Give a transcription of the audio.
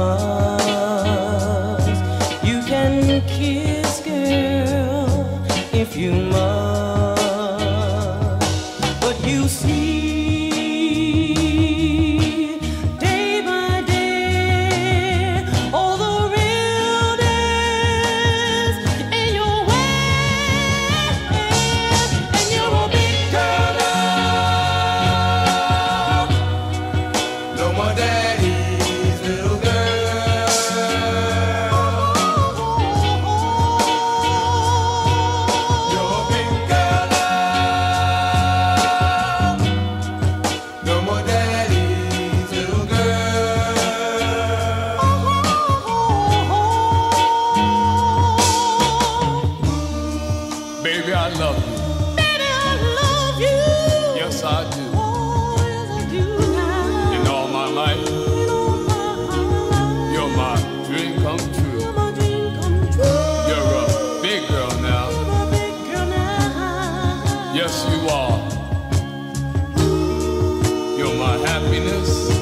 mama. Yes, you are. You're my happiness.